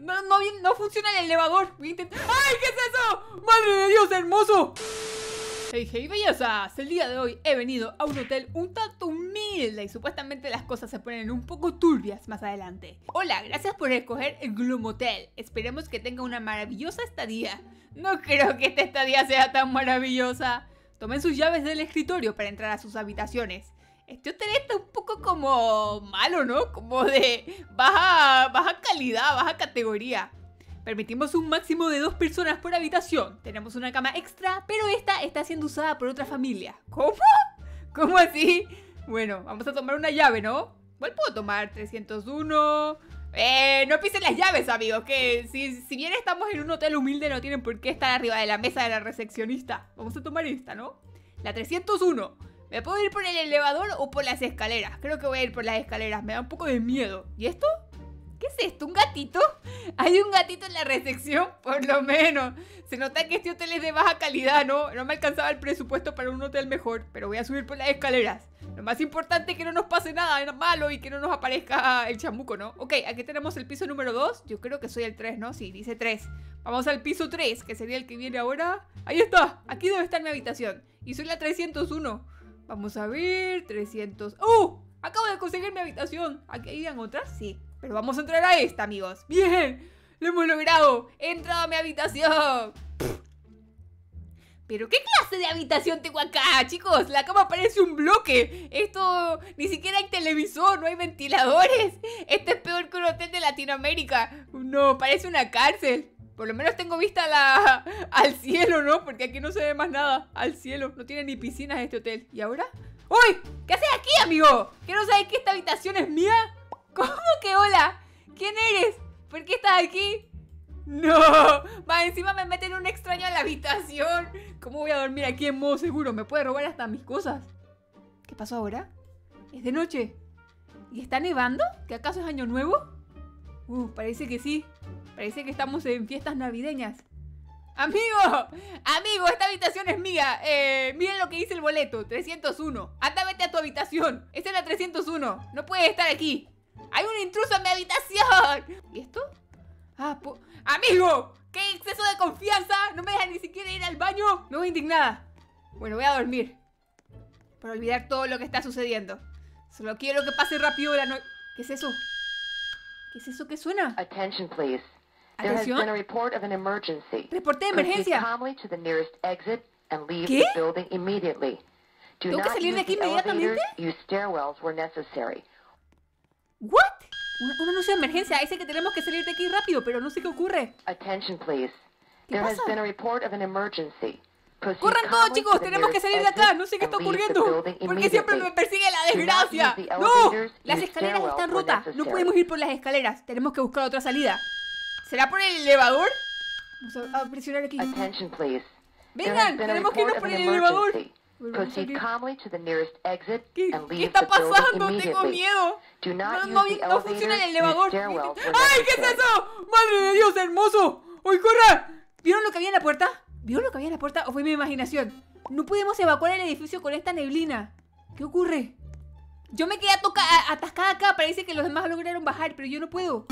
No, no, funciona el elevador. ¡Ay, qué es eso! ¡Madre de Dios, hermoso! Hey, hey, bellezas. El día de hoy he venido a un hotel un tanto humilde y supuestamente las cosas se ponen un poco turbias más adelante. Hola, gracias por escoger el Gloom Hotel. Esperemos que tenga una maravillosa estadía. No creo que esta estadía sea tan maravillosa. Tomen sus llaves del escritorio para entrar a sus habitaciones. Este hotel está un poco como malo, ¿no? Como de baja, baja calidad, baja categoría. Permitimos un máximo de dos personas por habitación. Tenemos una cama extra, pero esta está siendo usada por otra familia. ¿Cómo? ¿Cómo así? Bueno, vamos a tomar una llave, ¿no? ¿Cuál puedo tomar? 301. Eh, no pisen las llaves, amigos. Que si, si bien estamos en un hotel humilde, no tienen por qué estar arriba de la mesa de la recepcionista. Vamos a tomar esta, ¿no? La 301. ¿Me puedo ir por el elevador o por las escaleras? Creo que voy a ir por las escaleras. Me da un poco de miedo. ¿Y esto? ¿Qué es esto? ¿Un gatito? Hay un gatito en la recepción, por lo menos. Se nota que este hotel es de baja calidad, ¿no? No me alcanzaba el presupuesto para un hotel mejor, pero voy a subir por las escaleras. Lo más importante es que no nos pase nada malo y que no nos aparezca el chamuco, ¿no? Ok, aquí tenemos el piso número 2. Yo creo que soy el 3, ¿no? Sí, dice 3. Vamos al piso 3, que sería el que viene ahora. Ahí está, aquí debe estar mi habitación. Y soy la 301. Vamos a ver, 300... ¡Uh! Acabo de conseguir mi habitación. ¿Aquí hay otras? Sí. Pero vamos a entrar a esta, amigos. ¡Bien! ¡Lo hemos logrado! ¡He entrado a mi habitación! ¿Pero qué clase de habitación tengo acá, chicos? La cama parece un bloque. Esto ni siquiera hay televisor, no hay ventiladores. Esto es peor que un hotel de Latinoamérica. No, parece una cárcel. Por lo menos tengo vista la, al cielo, ¿no? Porque aquí no se ve más nada. Al cielo. No tiene ni piscinas este hotel. ¿Y ahora? ¡Uy! ¿Qué haces aquí, amigo? ¿Que no sabes que esta habitación es mía? ¿Cómo que hola? ¿Quién eres? ¿Por qué estás aquí? No, va, encima me meten un extraño en la habitación. ¿Cómo voy a dormir aquí en modo seguro? Me puede robar hasta mis cosas. ¿Qué pasó ahora? Es de noche. ¿Y está nevando? ¿Que acaso es año nuevo? Uh, parece que sí. Parece que estamos en fiestas navideñas. ¡Amigo! ¡Amigo! Esta habitación es mía. Eh, miren lo que dice el boleto. 301. Anda, vete a tu habitación. Esta es la 301. No puedes estar aquí. ¡Hay un intruso en mi habitación! ¿Y esto? Ah, ¡Amigo! ¡Qué exceso de confianza! ¿No me deja ni siquiera ir al baño? No voy indignada. Bueno, voy a dormir. Para olvidar todo lo que está sucediendo. Solo quiero que pase rápido la noche. ¿Qué es eso? ¿Qué es eso que suena? Attention, please. There has been a report of an emergency. Reporte de emergencia. ¿Qué? ¿Tengo que salir de aquí inmediatamente? ¿What? Un, un anuncio de emergencia. Dice que tenemos que salir de aquí rápido, pero no sé qué ocurre. Attention, please. ¿Qué There has been a report of an emergency. ¡Corran todos, chicos! ¡Tenemos que salir de acá! No sé qué está ocurriendo. Porque siempre me persigue la desgracia. ¡No! Las escaleras están rotas. No podemos ir por las escaleras. Tenemos que buscar otra salida. ¿Será por el elevador? Vamos a, a presionar aquí. Attention, please. Vengan, tenemos que irnos por el elevador. Proceed calmly to the nearest exit ¿Qué, and qué leave está the building pasando? Tengo miedo. No, no, no funciona el elevador. ¡Ay, qué es eso! ¡Madre de Dios, hermoso! ¡Uy, corra! ¿Vieron lo que había en la puerta? ¿Vieron lo que había en la puerta o fue mi imaginación? No podemos evacuar el edificio con esta neblina. ¿Qué ocurre? Yo me quedé atascada acá. Parece que los demás lograron bajar, pero yo no puedo.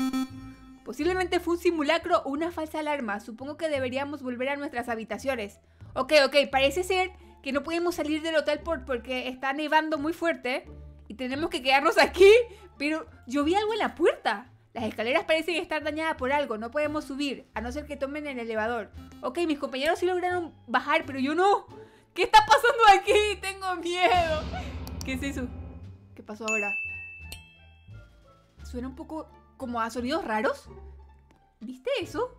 Posiblemente fue un simulacro o una falsa alarma. Supongo que deberíamos volver a nuestras habitaciones. Ok, ok, parece ser que no podemos salir del hotel por, porque está nevando muy fuerte. Y tenemos que quedarnos aquí. Pero yo vi algo en la puerta. Las escaleras parecen estar dañadas por algo. No podemos subir, a no ser que tomen el elevador. Ok, mis compañeros sí lograron bajar, pero yo no. ¿Qué está pasando aquí? Tengo miedo. ¿Qué es eso? ¿Qué pasó ahora? Suena un poco como a sonidos raros. ¿Viste eso?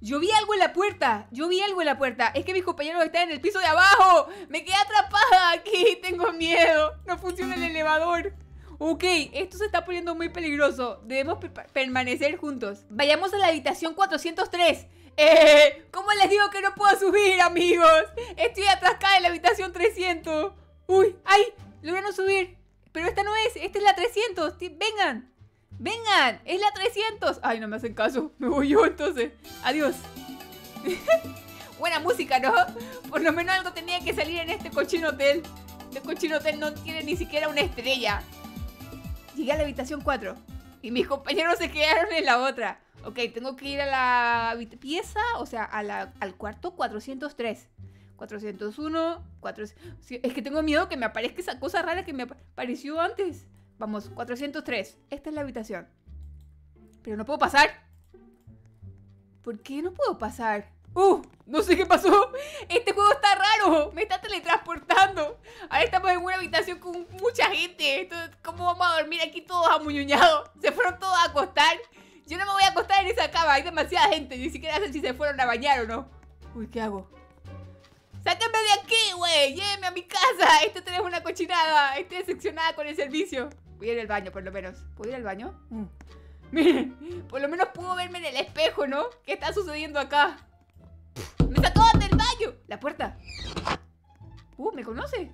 Yo vi algo en la puerta. Yo vi algo en la puerta. Es que mis compañeros están en el piso de abajo. Me quedé atrapada aquí. Tengo miedo. No funciona el elevador. Ok, esto se está poniendo muy peligroso. Debemos per- permanecer juntos. Vayamos a la habitación 403. Eh, ¿cómo les digo que no puedo subir, amigos? Estoy atrasada en la habitación 300. Uy, ay, lograron subir. Pero esta no es, esta es la 300. Ti- Vengan. Vengan, es la 300. Ay, no me hacen caso. Me voy yo entonces. Adiós. Buena música, ¿no? Por lo menos algo tenía que salir en este cochino hotel. Este cochino hotel no tiene ni siquiera una estrella. Llegué a la habitación 4 y mis compañeros se quedaron en la otra. Ok, tengo que ir a la pieza, o sea, al cuarto 403. 401, 400... Es que tengo miedo que me aparezca esa cosa rara que me apareció antes. Vamos, 403. Esta es la habitación. Pero no puedo pasar. ¿Por qué no puedo pasar? ¡Uh! No sé qué pasó. Este juego está raro. Me está teletransportando. Ahora estamos en una habitación con mucha gente. ¿Cómo vamos a dormir aquí todos amuñuñados? Se fueron todos a acostar. Yo no me voy a acostar en esa cama. Hay demasiada gente. Ni siquiera sé si se fueron a bañar o no. Uy, ¿qué hago? ¡Sáquenme de aquí, güey! ¡Llévenme a mi casa! Esto tenés una cochinada. Estoy decepcionada con el servicio. Voy a ir al baño, por lo menos. ¿Puedo ir al baño? Mm. Miren, por lo menos puedo verme en el espejo, ¿no? ¿Qué está sucediendo acá? ¡Me sacó del baño! La puerta. Uh, ¿me conoce?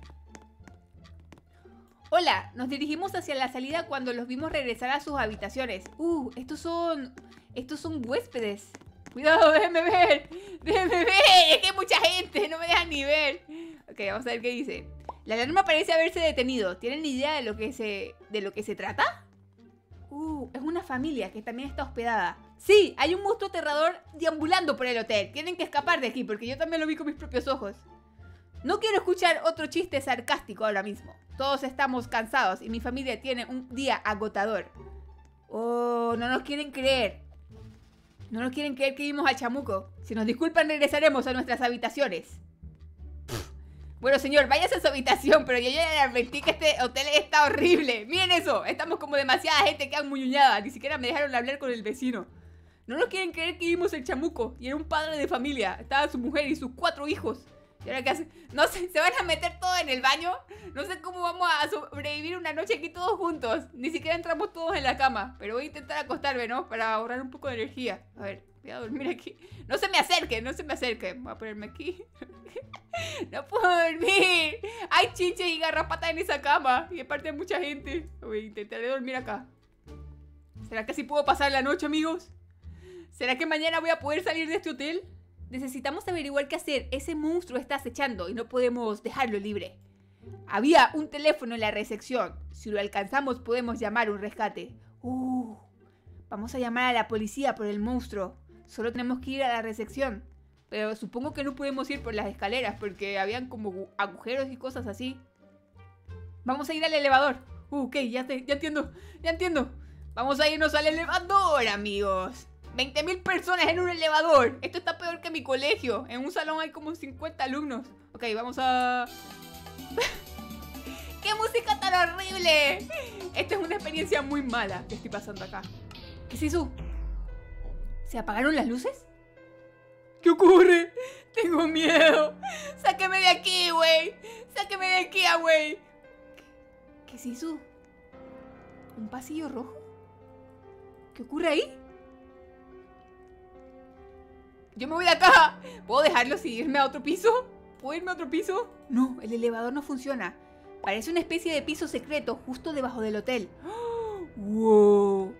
Hola, nos dirigimos hacia la salida cuando los vimos regresar a sus habitaciones. Uh, estos son... Estos son huéspedes. Cuidado, déjenme ver. Déjenme ver. Es que hay mucha gente. No me dejan ni ver. Ok, vamos a ver qué dice. La alarma parece haberse detenido. ¿Tienen idea de lo que se, de lo que se trata? Uh, es una familia que también está hospedada. Sí, hay un monstruo aterrador deambulando por el hotel. Tienen que escapar de aquí porque yo también lo vi con mis propios ojos. No quiero escuchar otro chiste sarcástico ahora mismo. Todos estamos cansados y mi familia tiene un día agotador. Oh, no nos quieren creer. No nos quieren creer que vimos al chamuco. Si nos disculpan, regresaremos a nuestras habitaciones. Bueno, señor, váyase a su habitación, pero yo ya le advertí que este hotel está horrible. Miren eso, estamos como demasiada gente que han muñuñada. Ni siquiera me dejaron hablar con el vecino. No nos quieren creer que vimos el chamuco y era un padre de familia. Estaba su mujer y sus cuatro hijos. ¿Y ahora qué hacen? No sé, ¿se van a meter todo en el baño? No sé cómo vamos a sobrevivir una noche aquí todos juntos. Ni siquiera entramos todos en la cama. Pero voy a intentar acostarme, ¿no? Para ahorrar un poco de energía. A ver, voy a dormir aquí. No se me acerque, no se me acerque. Voy a ponerme aquí. no puedo dormir. Hay chinches y garrapatas en esa cama. Y aparte hay mucha gente. Voy a intentar dormir acá. ¿Será que así puedo pasar la noche, amigos? ¿Será que mañana voy a poder salir de este hotel? Necesitamos averiguar qué hacer. Ese monstruo está acechando y no podemos dejarlo libre. Había un teléfono en la recepción. Si lo alcanzamos podemos llamar un rescate. Uh, vamos a llamar a la policía por el monstruo. Solo tenemos que ir a la recepción. Pero supongo que no podemos ir por las escaleras porque habían como agujeros y cosas así. Vamos a ir al elevador. Uh, ok, ya, ya entiendo, ya entiendo. Vamos a irnos al elevador, amigos. 20.000 personas en un elevador. Esto está peor que mi colegio. En un salón hay como 50 alumnos. Ok, vamos a... ¡Qué música tan horrible! Esta es una experiencia muy mala que estoy pasando acá. ¿Qué es eso? ¿Se apagaron las luces? ¿Qué ocurre? Tengo miedo. Sáqueme de aquí, güey. Sáqueme de aquí, güey. ¿Qué es eso? ¿Un pasillo rojo? ¿Qué ocurre ahí? Yo me voy de acá. ¿Puedo dejarlo y irme a otro piso? ¿Puedo irme a otro piso? No, el elevador no funciona. Parece una especie de piso secreto justo debajo del hotel. ¡Wow!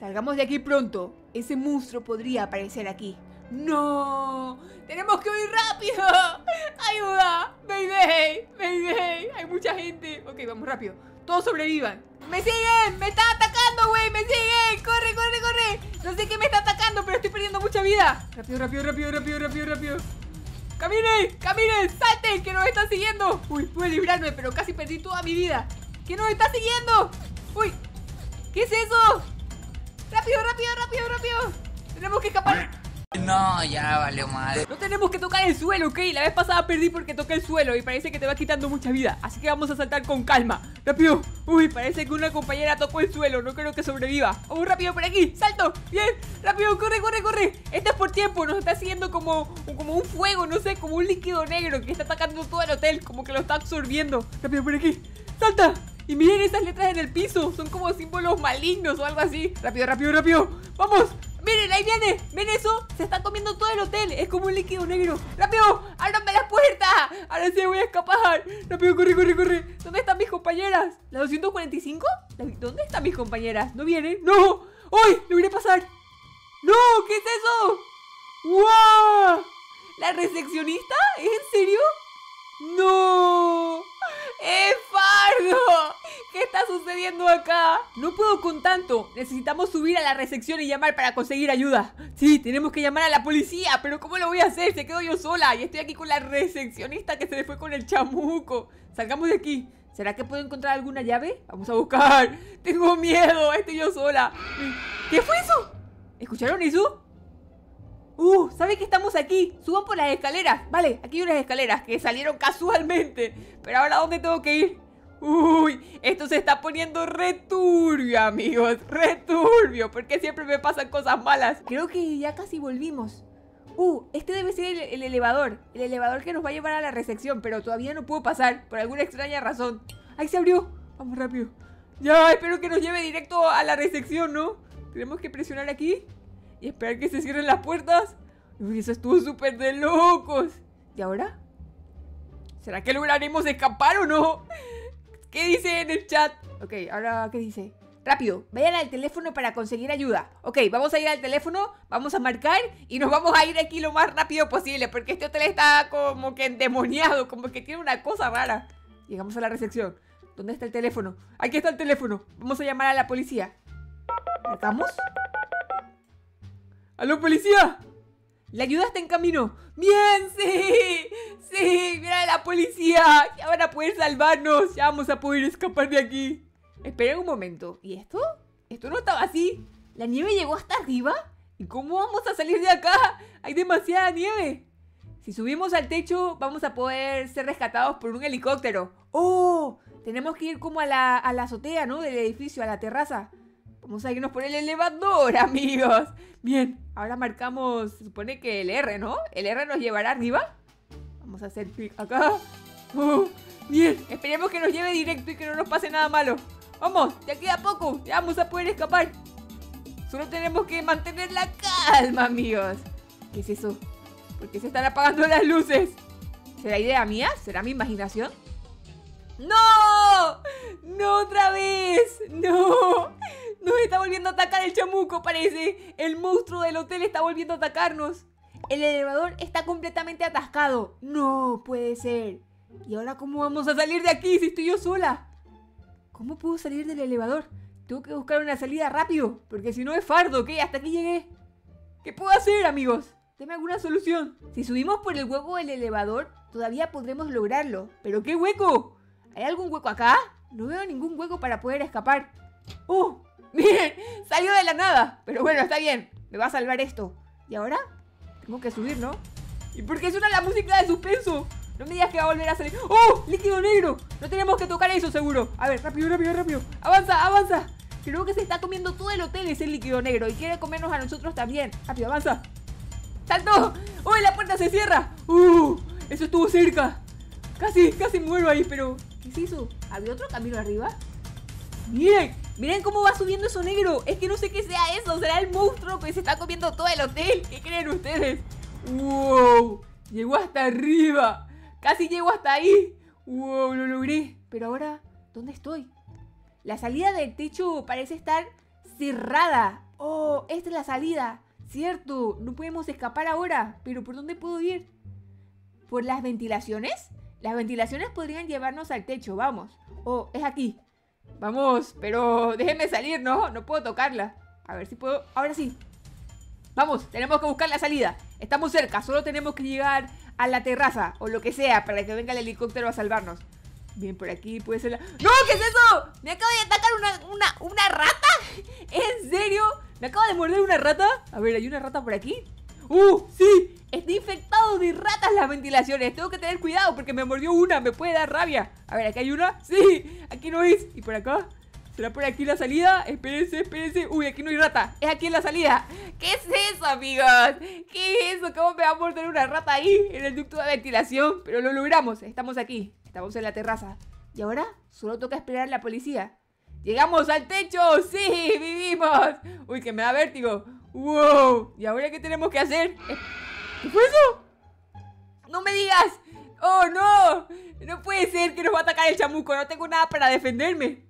Salgamos de aquí pronto. Ese monstruo podría aparecer aquí. ¡No! ¡Tenemos que huir rápido! ¡Ayuda! ¡Mayday! ¡Mayday! Hay mucha gente. Ok, vamos rápido. Todos sobrevivan. ¡Me siguen! ¡Me están atacando, güey! ¡Me siguen! ¡Corre, corre, corre! No sé qué me está atacando, pero estoy perdiendo mucha vida. Rápido, rápido, rápido, rápido, rápido, rápido. ¡Caminen! ¡Caminen! ¡Salten! ¡Que nos están siguiendo! Uy, pude librarme, pero casi perdí toda mi vida. ¿Qué nos está siguiendo? Uy, ¿qué es eso? ¡Rápido, rápido, rápido, rápido! Tenemos que escapar. No, ya valió madre. No tenemos que tocar el suelo, ¿ok? La vez pasada perdí porque toqué el suelo y parece que te va quitando mucha vida. Así que vamos a saltar con calma. ¡Rápido! Uy, parece que una compañera tocó el suelo. No creo que sobreviva. Vamos rápido por aquí. ¡Salto! ¡Bien! ¡Rápido! ¡Corre, corre, corre! Esto es por tiempo. Nos está siguiendo como, como un fuego, no sé, como un líquido negro que está atacando todo el hotel. Como que lo está absorbiendo. ¡Rápido por aquí! ¡Salta! Y miren esas letras en el piso. Son como símbolos malignos o algo así. Rápido, rápido, rápido. ¡Vamos! ¡Miren, ahí viene! ¿Ven eso? Se está comiendo todo el hotel. Es como un líquido negro. ¡Rápido! ¡Ábranme la puerta! Ahora sí voy a escapar. ¡Rápido, corre, corre, corre! ¿Dónde están mis compañeras? ¿La 245? ¿Dónde están mis compañeras? ¿No vienen? ¡No! ¡Uy! ¡Logré pasar! ¡No! ¿Qué es eso? ¡Wow! ¿La recepcionista? ¿Es en serio? ¡No! ¡Es Fardo! ¿Qué está sucediendo acá? No puedo con tanto. Necesitamos subir a la recepción y llamar para conseguir ayuda. Sí, tenemos que llamar a la policía, pero ¿cómo lo voy a hacer? Se quedo yo sola y estoy aquí con la recepcionista que se le fue con el chamuco. Salgamos de aquí. ¿Será que puedo encontrar alguna llave? Vamos a buscar. Tengo miedo, estoy yo sola. ¿Qué fue eso? ¿Escucharon eso? Uh, ¿sabe que estamos aquí? Suban por las escaleras. Vale, aquí hay unas escaleras que salieron casualmente. Pero ahora, ¿dónde tengo que ir? Uy, esto se está poniendo returbio, amigos. Returbio, porque siempre me pasan cosas malas. Creo que ya casi volvimos. Uh, este debe ser el, elevador. El elevador que nos va a llevar a la recepción, pero todavía no puedo pasar, por alguna extraña razón. ¡Ahí se abrió! Vamos rápido. Ya, espero que nos lleve directo a la recepción, ¿no? Tenemos que presionar aquí y esperar que se cierren las puertas. Uy, eso estuvo súper de locos. ¿Y ahora? ¿Será que lograremos escapar o no? ¿Qué dice en el chat? Ok, ahora, ¿qué dice? Rápido, vayan al teléfono para conseguir ayuda. Ok, vamos a ir al teléfono, vamos a marcar y nos vamos a ir aquí lo más rápido posible porque este hotel está como que endemoniado, como que tiene una cosa rara. Llegamos a la recepción. ¿Dónde está el teléfono? Aquí está el teléfono. Vamos a llamar a la policía. ¿Marcamos? ¡Aló, policía! La ayuda está en camino. ¡Bien! ¡Sí! ¡Sí! ¡Mira la policía! Ya van a poder salvarnos. Ya vamos a poder escapar de aquí. Esperen un momento. ¿Y esto? Esto no estaba así. ¿La nieve llegó hasta arriba? ¿Y cómo vamos a salir de acá? Hay demasiada nieve. Si subimos al techo, vamos a poder ser rescatados por un helicóptero. ¡Oh! Tenemos que ir como a la, a la azotea, ¿no? Del edificio, a la terraza. Vamos a irnos por el elevador, amigos. Bien, ahora marcamos, se supone que el R, ¿no? ¿El R nos llevará arriba? Vamos a hacer clic acá. Oh, bien, esperemos que nos lleve directo y que no nos pase nada malo. Vamos, ya queda poco, ya vamos a poder escapar. Solo tenemos que mantener la calma, amigos. ¿Qué es eso? ¿Por qué se están apagando las luces? ¿Será idea mía? ¿Será mi imaginación? ¡No! ¡No otra vez! ¡No! Nos está volviendo a atacar el chamuco, parece. El monstruo del hotel está volviendo a atacarnos. El elevador está completamente atascado. No puede ser. ¿Y ahora cómo vamos a salir de aquí si estoy yo sola? ¿Cómo puedo salir del elevador? Tengo que buscar una salida rápido, porque si no es fardo, ¿qué? Hasta aquí llegué. ¿Qué puedo hacer, amigos? Deme alguna solución. Si subimos por el hueco del elevador, todavía podremos lograrlo. ¿Pero qué hueco? ¿Hay algún hueco acá? No veo ningún hueco para poder escapar. ¡Uh! Bien, salió de la nada. Pero bueno, está bien. Me va a salvar esto. ¿Y ahora? Tengo que subir, ¿no? ¿Y por qué suena la música de suspenso? No me digas que va a volver a salir. ¡Oh! ¡Líquido negro! No tenemos que tocar eso, seguro. A ver, rápido, rápido, rápido. Avanza, avanza. Creo que se está comiendo todo el hotel ese líquido negro. Y quiere comernos a nosotros también. Rápido, avanza. ¡Saltó! ¡Oh! La puerta se cierra. ¡Uh! Eso estuvo cerca. Casi, casi muero ahí, pero... ¿Qué se hizo? ¿Había otro camino arriba? Miren, miren cómo va subiendo eso negro. Es que no sé qué sea eso. ¿Será el monstruo que se está comiendo todo el hotel? ¿Qué creen ustedes? ¡Wow! Llegó hasta arriba. Casi llego hasta ahí. ¡Wow! Lo logré. Pero ahora, ¿dónde estoy? La salida del techo parece estar cerrada. ¡Oh! Esta es la salida. Cierto, no podemos escapar ahora. Pero ¿por dónde puedo ir? ¿Por las ventilaciones? Las ventilaciones podrían llevarnos al techo, vamos. Oh, es aquí. Vamos, pero déjenme salir, ¿no? No puedo tocarla. A ver si puedo... Ahora sí. Vamos, tenemos que buscar la salida. Estamos cerca, solo tenemos que llegar a la terraza o lo que sea para que venga el helicóptero a salvarnos. Bien, por aquí puede ser la... ¡No! ¿Qué es eso? ¿Me acaba de atacar una, una, una rata? ¿En serio? ¿Me acaba de morder una rata? A ver, ¿hay una rata por aquí? ¡Uh! ¡Sí! Está infectado de ratas las ventilaciones. Tengo que tener cuidado porque me mordió una. Me puede dar rabia. A ver, ¿aquí hay una? ¡Sí! Aquí no es. ¿Y por acá? ¿Será por aquí la salida? Espérense, espérense. Uy, aquí no hay rata. Es aquí en la salida. ¿Qué es eso, amigos? ¿Qué es eso? ¿Cómo me va a morder una rata ahí? En el ducto de ventilación. Pero lo logramos. Estamos aquí. Estamos en la terraza. ¿Y ahora? Solo toca esperar a la policía. ¡Llegamos al techo! ¡Sí! ¡Vivimos! Uy, que me da vértigo. ¡Wow! ¿Y ahora qué tenemos que hacer? ¿Qué fue eso? ¡No me digas! ¡Oh, no! No puede ser que nos va a atacar el chamuco. No tengo nada para defenderme.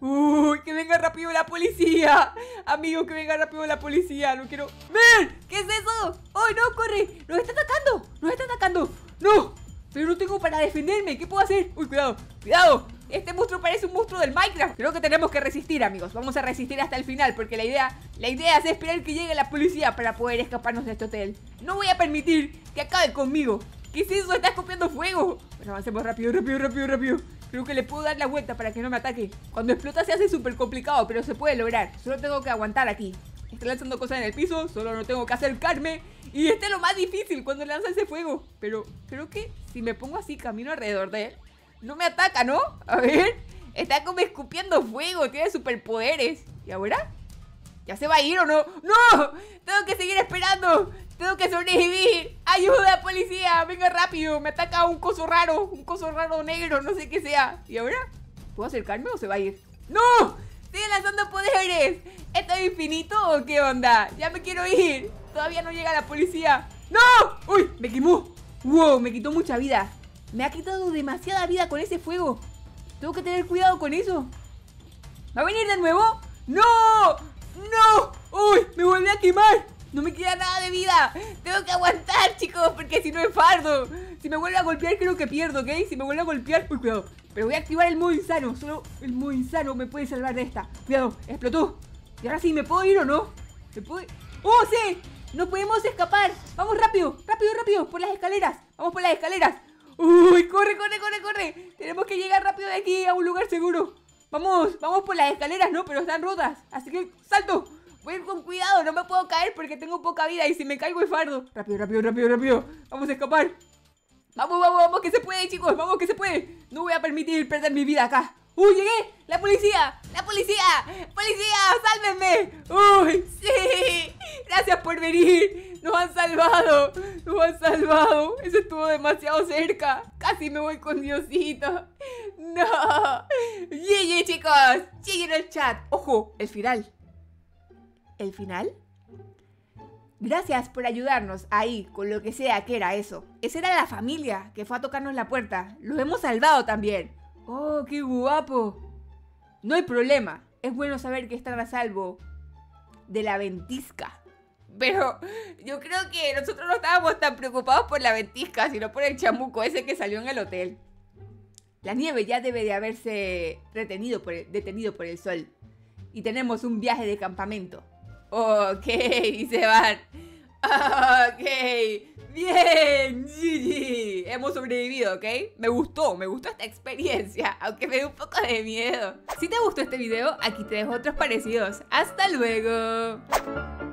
¡Uy! ¡Que venga rápido la policía! Amigo, que venga rápido la policía. No quiero... ¡Ven! ¿Qué es eso? ¡Ay, no! ¡Corre! ¡Nos está atacando! ¡Nos está atacando! ¡No! Pero no tengo para defenderme. ¿Qué puedo hacer? ¡Uy, cuidado! ¡Cuidado! Este monstruo parece un monstruo del Minecraft. Creo que tenemos que resistir, amigos. Vamos a resistir hasta el final porque la idea, la idea es esperar que llegue la policía para poder escaparnos de este hotel. No voy a permitir que acabe conmigo. ¿Qué es eso? Está escupiendo fuego. Bueno, avancemos rápido, rápido, rápido, rápido. Creo que le puedo dar la vuelta para que no me ataque. Cuando explota se hace súper complicado, pero se puede lograr. Solo tengo que aguantar aquí. Está lanzando cosas en el piso, solo no tengo que acercarme. Y este es lo más difícil cuando lanza ese fuego. Pero creo que si me pongo así camino alrededor de él, no me ataca, ¿no? A ver. Está como escupiendo fuego, tiene superpoderes. ¿Y ahora? ¿Ya se va a ir o no? ¡No! Tengo que seguir esperando. Tengo que sobrevivir. ¡Ayuda, policía! Venga rápido. Me ataca un coso raro. Un coso raro negro, no sé qué sea. ¿Y ahora? ¿Puedo acercarme o se va a ir? ¡No! ¡Sigue lanzando poderes! ¿Esto es infinito o qué onda? Ya me quiero ir. Todavía no llega la policía. ¡No! ¡Uy! Me quemó. ¡Wow! Me quitó mucha vida. Me ha quitado demasiada vida con ese fuego. Tengo que tener cuidado con eso. ¿Va a venir de nuevo? ¡No! ¡No! ¡Uy! ¡Me volví a quemar! No me queda nada de vida. Tengo que aguantar, chicos, porque si no es fardo. Si me vuelve a golpear, creo que pierdo, ¿ok? Si me vuelve a golpear, uy, cuidado. Pero voy a activar el modo insano. Solo el modo insano me puede salvar de esta. Cuidado, explotó. Y ahora sí, ¿me puedo ir o no? ¿Me puedo? ¡Oh, sí! ¡No podemos escapar! ¡Vamos rápido! ¡Rápido, rápido! Por las escaleras. ¡Vamos por las escaleras! ¡Uy! ¡Corre, corre, corre, corre! Tenemos que llegar rápido de aquí a un lugar seguro. Vamos, vamos por las escaleras, ¿no? Pero están rotas. Así que, ¡salto! Voy a ir con cuidado, no me puedo caer porque tengo poca vida y si me caigo es fardo. Rápido, rápido, rápido, rápido. Vamos a escapar. Vamos, vamos, vamos, que se puede, chicos. Vamos, que se puede. No voy a permitir perder mi vida acá. ¡Uy, llegué! ¡La policía! ¡La policía! ¡Policía! ¡Sálvenme! ¡Uy, sí! Gracias por venir. Nos han salvado. Nos han salvado. Eso estuvo demasiado cerca. Casi me voy con Diosito. No. GG, chicos. GG en el chat. Ojo, el final el final? Gracias por ayudarnos ahí con lo que sea que era eso. Esa era la familia que fue a tocarnos la puerta. Los hemos salvado también. Oh, qué guapo. No hay problema. Es bueno saber que están a salvo de la ventisca. Pero yo creo que nosotros no estábamos tan preocupados por la ventisca, sino por el chamuco ese que salió en el hotel. La nieve ya debe de haberse retenido por detenido por el sol. Y tenemos un viaje de campamento. Ok, se van. Ok, bien, GG. Hemos sobrevivido, ¿ok? Me gustó, me gustó esta experiencia, aunque me dio un poco de miedo. Si te gustó este video, aquí te dejo otros parecidos. ¡Hasta luego!